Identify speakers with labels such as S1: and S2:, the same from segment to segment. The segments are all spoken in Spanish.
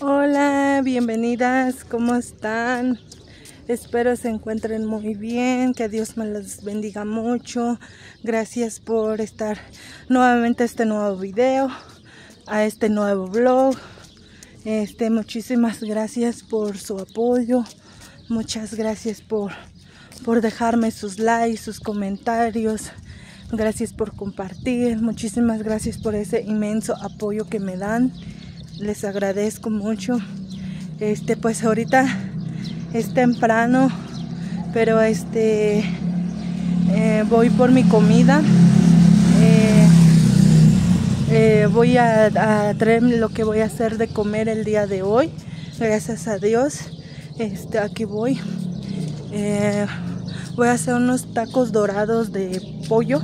S1: Hola, bienvenidas, ¿cómo están? Espero se encuentren muy bien, que Dios me los bendiga mucho. Gracias por estar nuevamente a este nuevo video, a este nuevo vlog. Este, muchísimas gracias por su apoyo. Muchas gracias por, por dejarme sus likes, sus comentarios. Gracias por compartir. Muchísimas gracias por ese inmenso apoyo que me dan les agradezco mucho. Este, pues ahorita es temprano, pero este eh, voy por mi comida. Eh, eh, voy a, a, traer lo que voy a hacer de comer el día de hoy. Gracias a Dios. Este, aquí voy. voy a hacer unos tacos dorados de pollo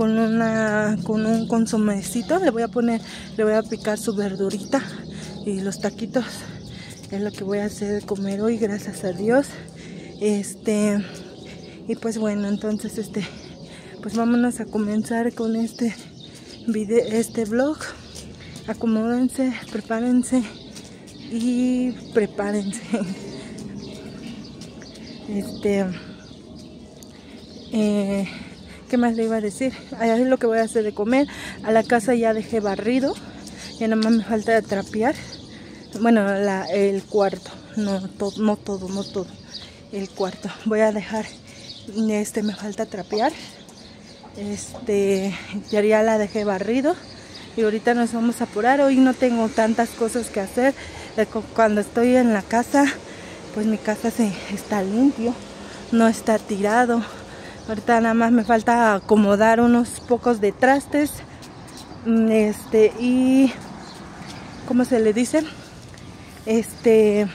S1: con una con un consomecito le voy a poner le voy a picar su verdurita y los taquitos. Es lo que voy a hacer de comer hoy gracias a Dios. Este y pues bueno entonces este pues vámonos a comenzar con este video este vlog. Acomódense prepárense y prepárense. Este eh, ¿Qué más le iba a decir? Ahí es lo que voy a hacer de comer. A la casa ya dejé barrido. Ya nada más me falta trapear. Bueno, el cuarto. No, todo, no todo, no todo. El cuarto. Voy a dejar, este, me falta trapear. Este, ya, ya la dejé barrido. Y ahorita nos vamos a apurar. Hoy no tengo tantas cosas que hacer. Cuando estoy en la casa, pues mi casa se está limpio. No está tirado Ahorita nada más me falta acomodar unos pocos de trastes. Mm, este, y. ¿Cómo se le dice? Este.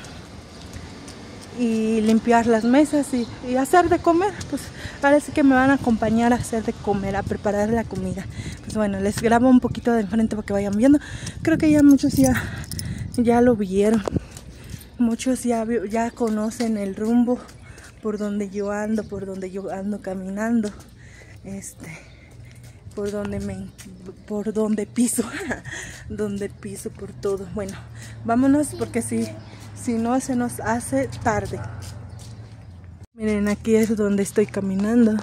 S1: Y limpiar las mesas y, hacer de comer. Pues sí que me van a acompañar a hacer de comer, a preparar la comida. Pues bueno, les grabo un poquito de enfrente para que vayan viendo. Creo que ya muchos ya, ya lo vieron. Muchos ya, ya conocen el rumbo por donde yo ando, por donde yo ando caminando, este, por donde me, por donde piso, donde piso por todo. Bueno, vámonos porque si, si no se nos hace tarde. Miren, aquí es donde estoy caminando.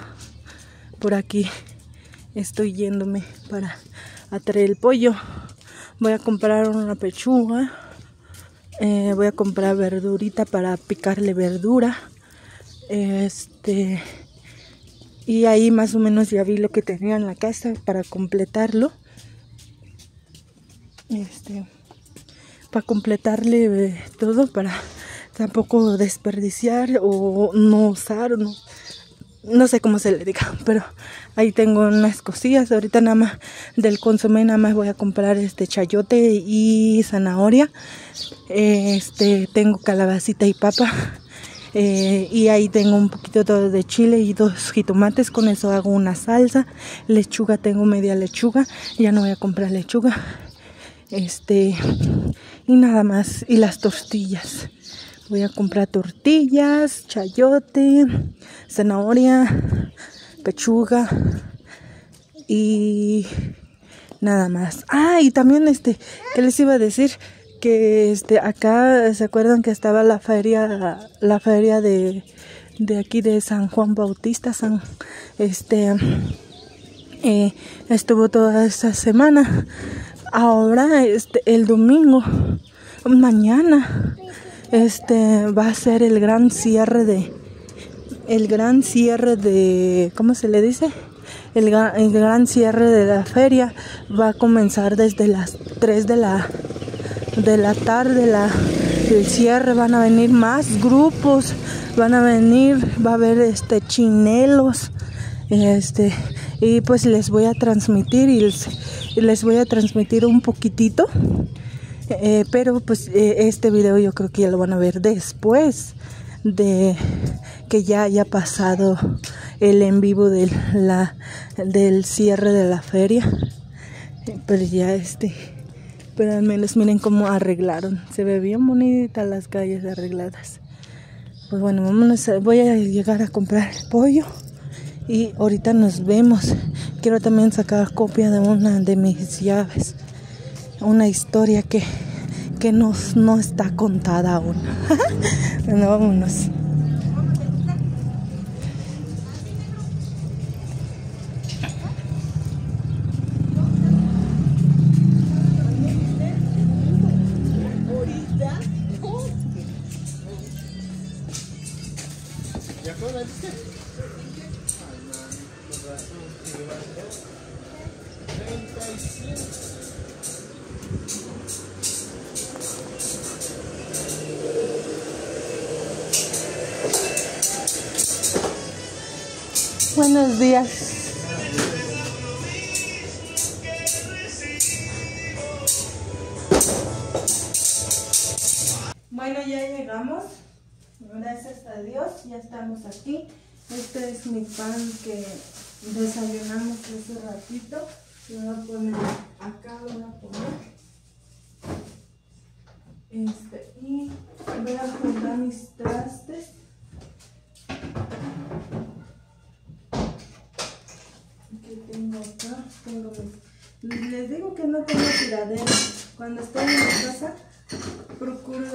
S1: Por aquí estoy yéndome para atraer el pollo. Voy a comprar una pechuga. Eh, voy a comprar verdurita para picarle verdura. Este, y ahí más o menos ya vi lo que tenía en la casa para completarlo. Este, para completarle eh, todo, para tampoco desperdiciar o no usar, no, no sé cómo se le diga, pero ahí tengo unas cosillas. Ahorita nada más del consomé nada más voy a comprar este chayote y zanahoria. Este, tengo calabacita y papa eh, y ahí tengo un poquito de chile y dos jitomates, con eso hago una salsa. Lechuga, tengo media lechuga, ya no voy a comprar lechuga. Este, y nada más, y las tortillas. Voy a comprar tortillas, chayote, zanahoria, pechuga y nada más. Ah, y también este, ¿qué les iba a decir? Que este acá se acuerdan que estaba la feria la feria de, de aquí de San Juan Bautista San este eh, estuvo toda esta semana ahora este el domingo mañana este va a ser el gran cierre de el gran cierre de cómo se le dice el, el gran cierre de la feria va a comenzar desde las 3 de la de la tarde, la, el cierre, van a venir más grupos, van a venir, va a haber este chinelos, este, y pues les voy a transmitir y les, voy a transmitir un poquitito. Eh, pero pues eh, este video yo creo que ya lo van a ver después de que ya haya pasado el en vivo del, la, del cierre de la feria. Pero ya este pero al menos miren cómo arreglaron. Se ve bien bonita las calles arregladas. Pues bueno, vámonos. voy a llegar a comprar pollo. Y ahorita nos vemos. Quiero también sacar copia de una de mis llaves. Una historia que, que no, no está contada aún. bueno, vámonos. Que desayunamos hace ratito. Lo voy a poner acá, lo voy a poner. Este, y voy a juntar mis trastes. ¿Qué tengo acá? Tengo mis... Les digo que no tengo tiradero. Cuando estoy en la casa, procuro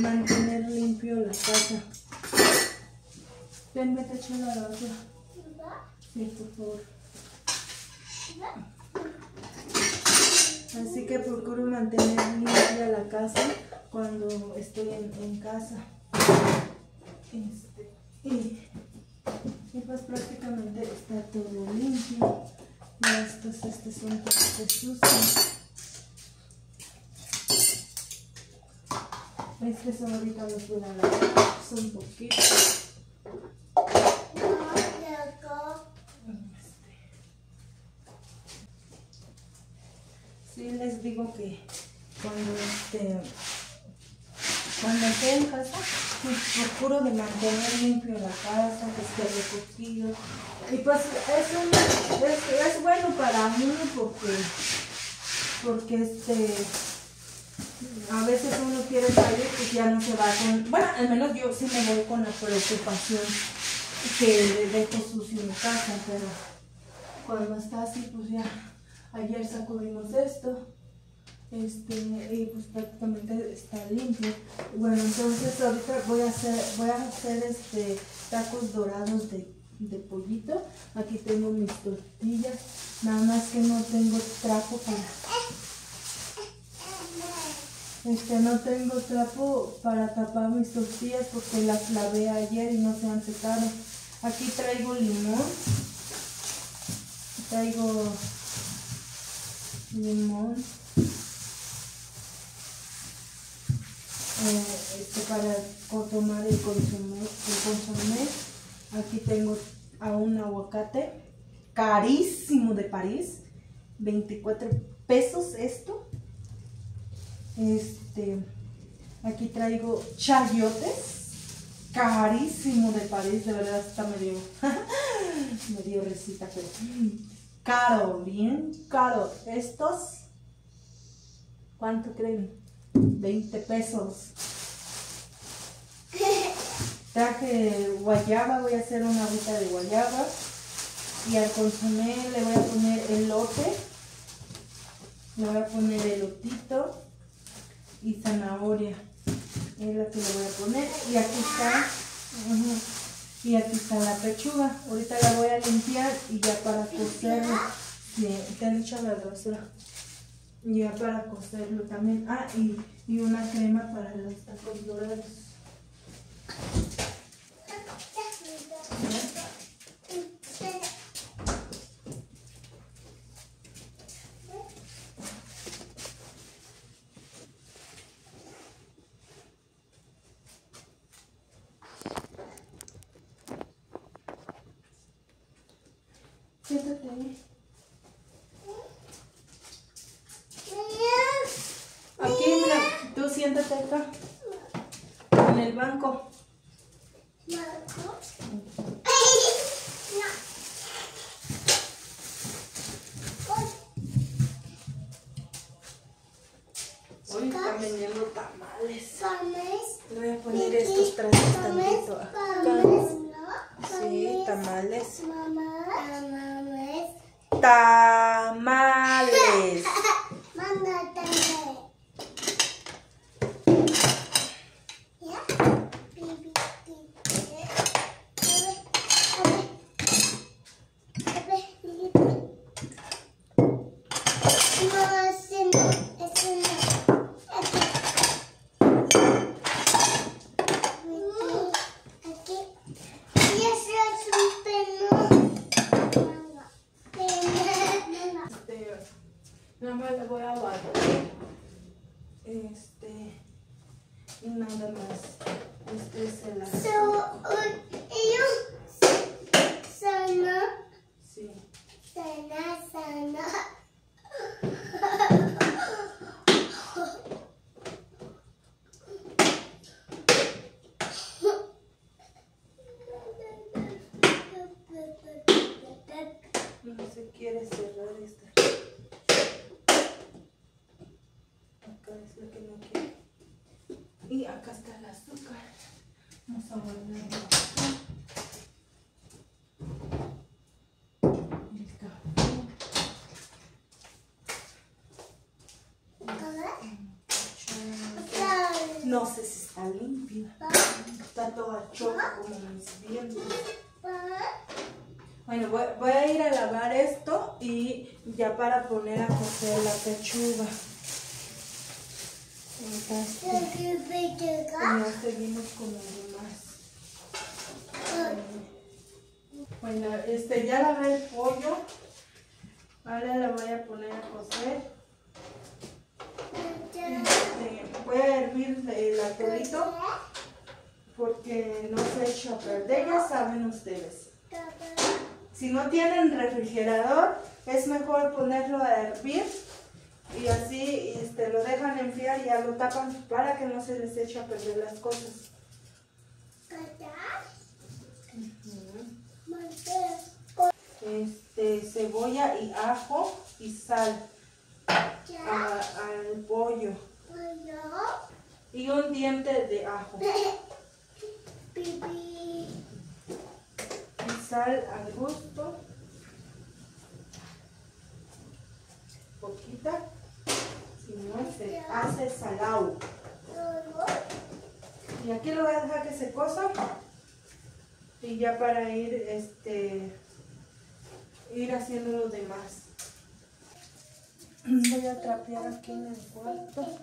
S1: mantener limpio la casa. Ven, vete a la basura. Por favor. Así que procuro mantener limpia la casa cuando estoy en, casa. Este, y, pues prácticamente está todo limpio. Y estos, estos son todos sucios. Este son ahorita los voy a lavar, son poquitos. Sí, les digo que cuando este cuando estoy en casa, pues de mantener limpio la casa, que esté recogido. Y pues es, es, es bueno para uno porque, porque este a veces uno quiere salir y pues ya no se va con, bueno, al menos yo sí me voy con la preocupación que dejo sucio mi casa, pero cuando está así, pues ya, ayer sacudimos esto, este, y pues prácticamente está limpio. Bueno, entonces ahorita voy a hacer, voy a hacer este tacos dorados de, de pollito. Aquí tengo mis tortillas, nada más que no tengo trapo para este, no tengo trapo para tapar mis tortillas porque las lavé ayer y no se han secado. Aquí traigo limón. Traigo limón. Eh, este, para tomar el consomé, el consomé. Aquí tengo a un aguacate carísimo de París. 24 pesos esto. Este, aquí traigo chayotes, carísimo de París, de verdad está medio, medio recita, pero caro, bien caro. Estos, ¿cuánto creen? 20 pesos. Traje guayaba, voy a hacer una agüita de guayaba. Y al consomé le voy a poner elote. Le voy a poner elotito y zanahoria. Es la que le voy a poner. Y aquí está. y aquí está la pechuga. Ahorita la voy a limpiar y ya para cocerlo. te han hecho la basura. Ya para cocerlo también. Ah, y, y una crema para los tacos dorados. ಆಯ್ತಾಯ್ತು acá está el azúcar. Vamos a guardar el azúcar. El café. No sé si está limpia. Está toda choca como mis dientes. Bueno, voy, voy a ir a lavar esto y ya para poner a cocer la pechuga. Entonces, ya seguimos con lo demás. Bueno, este, ya lavé el pollo. Ahora la voy a poner a cocer. Este, voy a hervir el atolito porque no se echa a perder, ya saben ustedes. Si no tienen refrigerador, es mejor ponerlo a hervir y así este, lo dejan enfriar y ya lo tapan para que no se les eche a perder las cosas. Este, cebolla y ajo y sal a- al pollo. Y un diente de ajo. Y sal al gusto. Poquita, si no se hace salado. Y aquí lo voy a dejar que se cosa. Y ya para ir, este, ir haciendo lo demás. Voy a trapear aquí en el cuarto.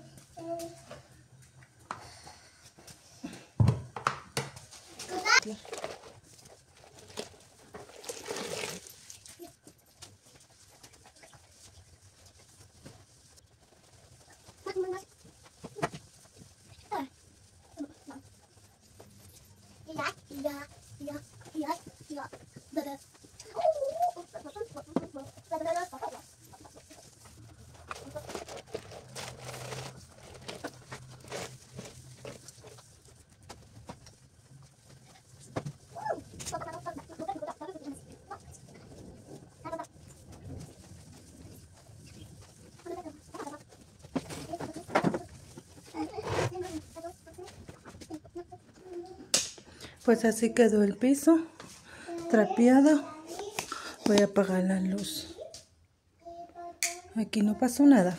S1: Pues así quedó el piso, trapeado. Voy a apagar la luz. Aquí no pasó nada.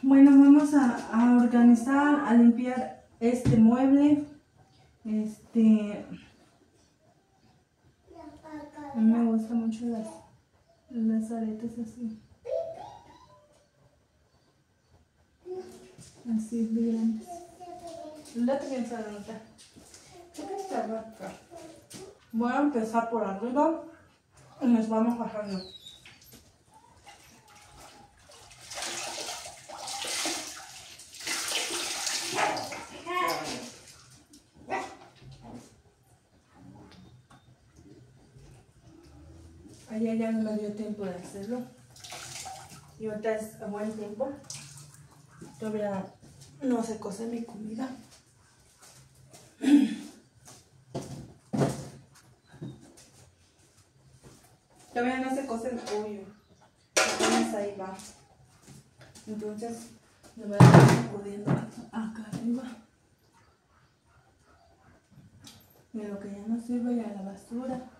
S1: Bueno, vamos a, a organizar, a limpiar este mueble. Este, a mí me gustan mucho las, las aretes así. Así brillantes. Date bien, Sarita. Voy a empezar por arriba y nos vamos bajando. Ayer ya no me dio tiempo de hacerlo. Y ahorita es a buen tiempo. Todavía no se cose mi comida. Todavía no se cose el pollo. Apenas ahí va. Entonces, le voy a estar sacudiendo acá arriba. Y lo que ya no sirve la basura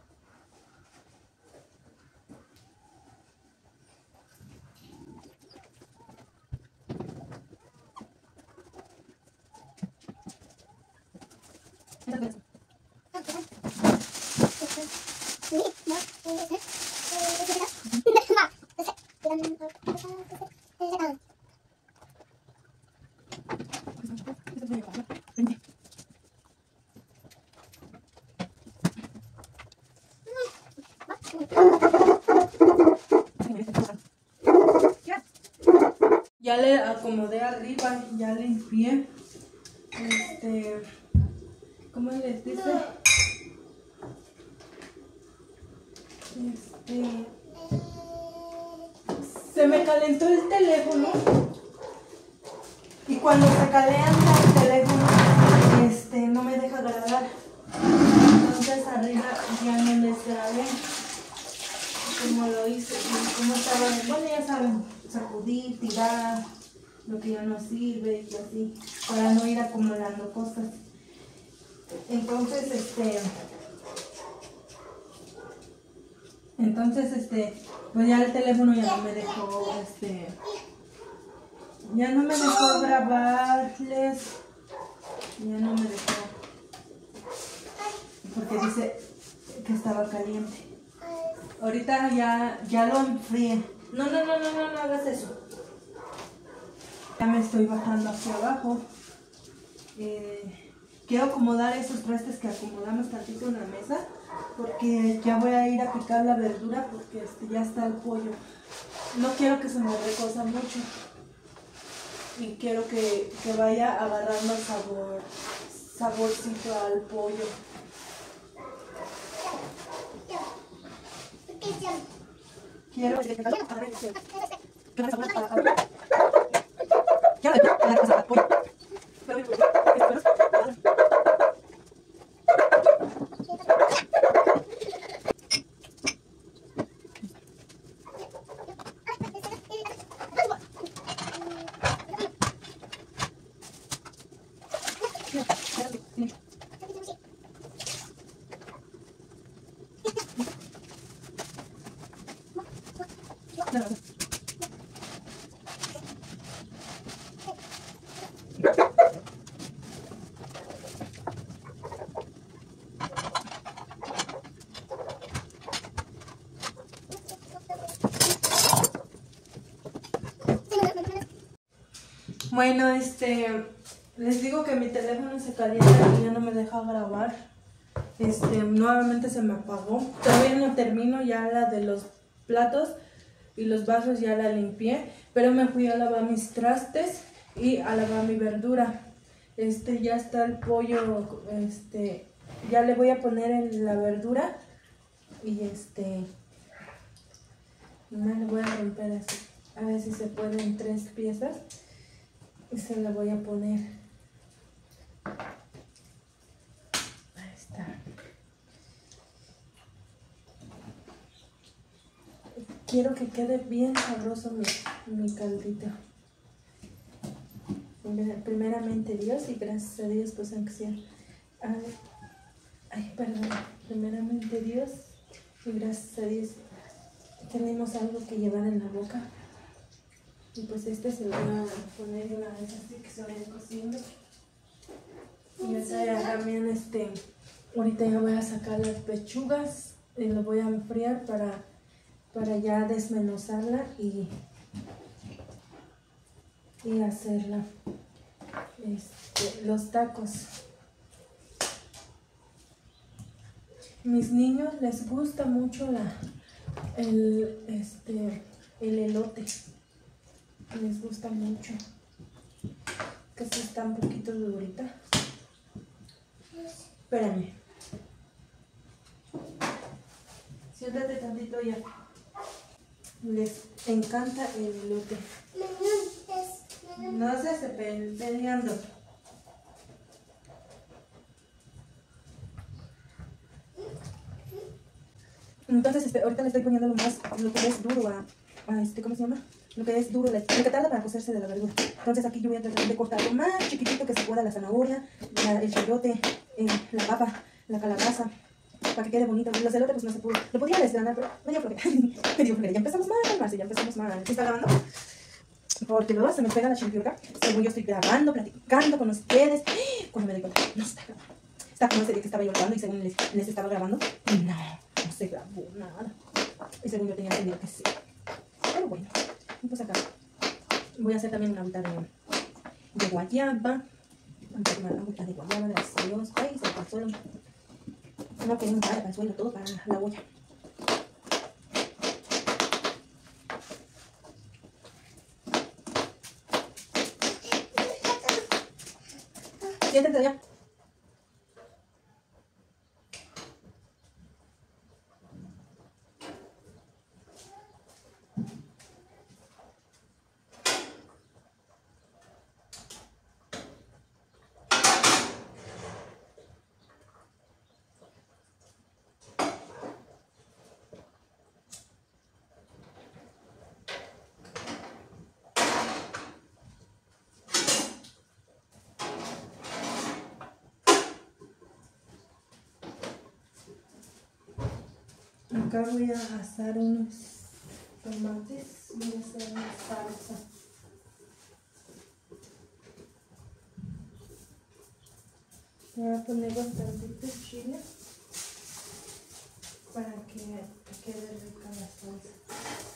S1: le acomodé arriba, ya limpié. Este. ¿Cómo les dice? Este. Se me calentó el teléfono. Y cuando se calienta el teléfono, este, no me deja grabar. Entonces arriba ya no les grabé como lo hice y bueno ya saben, sacudir, tirar lo que ya no sirve y así, para no ir acumulando cosas. Entonces, este, entonces, este, pues ya el teléfono ya no me dejó, este, ya no me dejó grabarles, ya no me dejó, porque dice que estaba caliente. Ahorita ya, ya lo enfríe. No, no, no, no, no, no hagas eso. Ya me estoy bajando hacia abajo. Eh, quiero acomodar esos trastes que acomodamos tantito en la mesa. Porque ya voy a ir a picar la verdura porque este, ya está el pollo. No quiero que se me recosa mucho. Y quiero que, que vaya agarrando sabor, saborcito al pollo. Quiero que Bueno, este, les digo que mi teléfono se calienta y ya no me deja grabar. Este, nuevamente se me apagó. Todavía no termino ya la de los platos y los vasos ya la limpié, pero me fui a lavar mis trastes y a lavar mi verdura. Este, ya está el pollo, este, ya le voy a poner en la verdura y este, no le voy a romper así, a ver si se puede en tres piezas y se la voy a poner. Ahí está. Quiero que quede bien sabroso mi, mi caldito. Primera- Primeramente Dios y gracias a Dios pues aunque sea. Ay, ay, perdón. Primeramente Dios y gracias a Dios tenemos algo que llevar en la boca. Y pues este se lo voy a poner una vez así que se vayan cociendo. Y ahorita ya también este, ahorita ya voy a sacar las pechugas y lo voy a enfriar para, para ya desmenuzarla y, y hacerla. Este, los tacos. Mis niños les gusta mucho la, el, este, el elote les gusta mucho. Que sí está un poquito durita. Espérame. Siéntate tantito ya. Les encanta el elote. No se esté pe- peleando. Entonces, este, ahorita le estoy poniendo lo más, lo que es duro a, a este, ¿cómo se llama? Lo que es duro, lo que tarda para cocerse de la verdura. Entonces aquí yo voy a tratar de cortar lo más chiquitito que se pueda la zanahoria, la- el chayote, eh, la papa, la calabaza, para que quede bonito. Los elotes pues no se pudo. Lo podía desgranar, pero me dio flojera. me dio flojera. Ya empezamos mal, Marce, ya empezamos mal. ¿Sí está grabando? Porque luego se me pega la chimpiota. Según yo estoy grabando, platicando con ustedes. Cuando me doy cuenta, no está grabando. Está como ese día que estaba yo grabando y según les, les estaba grabando, no, no se grabó nada. Y según yo tenía entendido que sí. Pues acá. Voy a hacer también una agüita de, de guayaba. Vamos a tomar agüita de guayaba, gracias a Dios. Ay, se pasó. Queremos nada para el suelo, todo para la olla. Siéntate allá. Acá voy a asar unos tomates. Voy a hacer una salsa. Voy a poner bastante chile para que quede rica la salsa.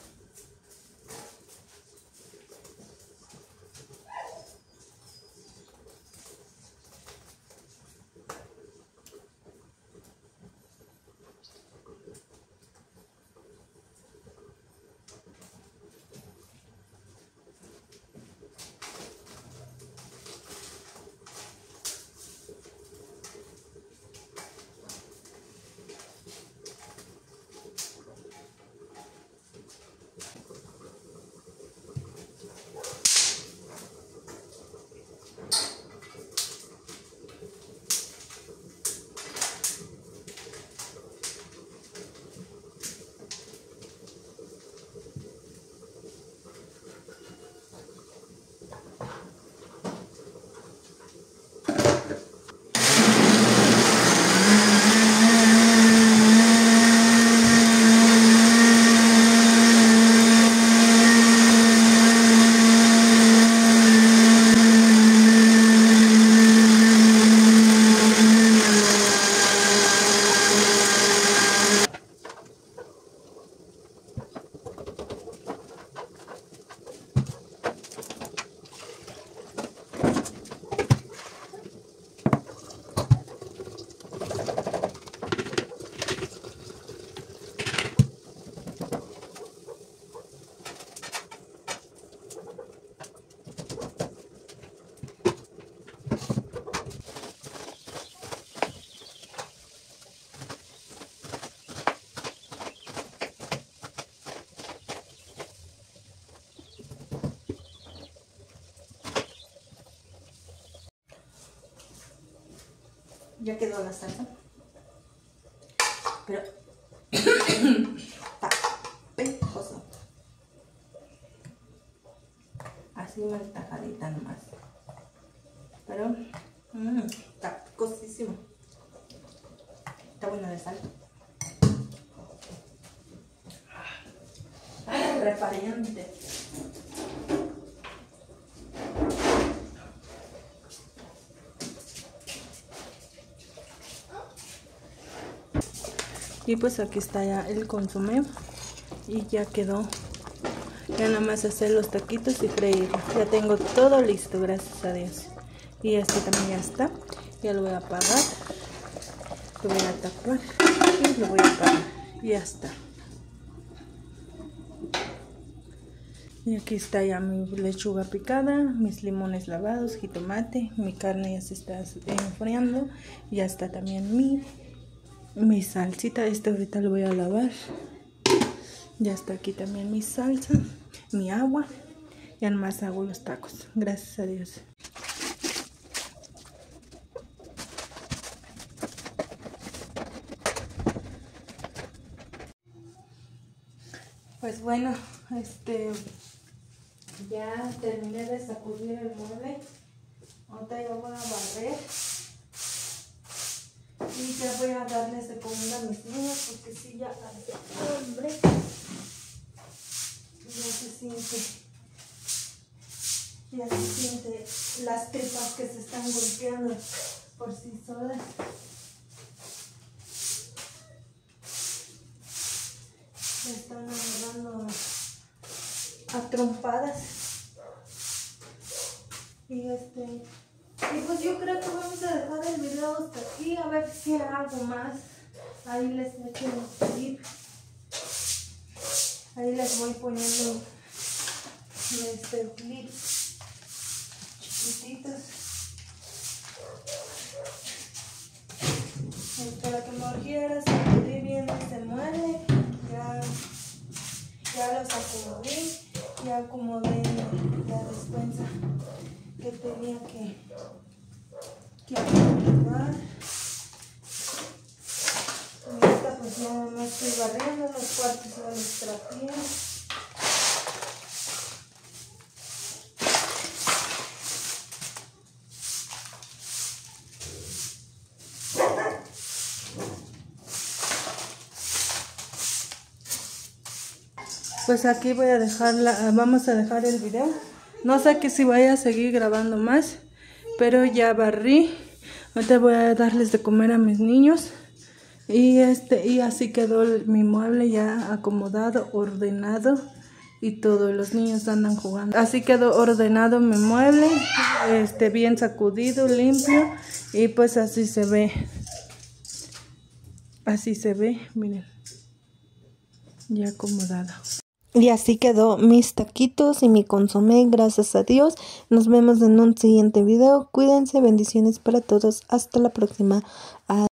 S1: Ya quedó la salsa. Pero está pecoso. Así una tajadita nomás. Pero mm, está picosísimo. Está buena de sal. Reparente. Y pues aquí está ya el consomé. Y ya quedó. Ya nada más hacer los taquitos y freírlo. Ya tengo todo listo, gracias a Dios. Y este también ya está. Ya lo voy a apagar. Lo voy a tapar. Y lo voy a apagar. Y ya está. Y aquí está ya mi lechuga picada, mis limones lavados, jitomate, mi carne ya se está enfriando, ya está también mi mi salsita. Este ahorita lo voy a lavar. Ya está aquí también mi salsa, mi agua. Y además hago los tacos. Gracias a Dios. Pues bueno, este ya terminé de sacudir el mueble. Ahorita ya voy a barrer. Y ya voy a darles de comida a mis niños porque si ya hace hambre. Ya se siente. Ya se siente las tripas que se están golpeando por sí solas. Se están agarrando a trompadas. Y este. Y pues yo creo que vamos a dejar el video hasta aquí, a ver si hago más. Ahí les echo los clips. Ahí les voy poniendo este clips chiquititos. Para que mordiera, se estoy viendo se muere. Ya, ya los acomodé, ya acomodé la despensa aquí a acomodar. Ahorita pues nada más estoy barriendo los cuartos de los trapiés. Pues aquí voy a dejar la, vamos a dejar el video. No sé que si vaya a seguir grabando más, pero ya barrí. Ahorita voy a darles de comer a mis niños. Y este y así quedó mi mueble ya acomodado, ordenado y todo. Los niños andan jugando. Así quedó ordenado mi mueble, este bien sacudido, limpio y pues así se ve. Así se ve, miren. Ya acomodado. Y así quedó mis taquitos y mi consomé, gracias a Dios. Nos vemos en un siguiente video. Cuídense, bendiciones para todos. Hasta la próxima.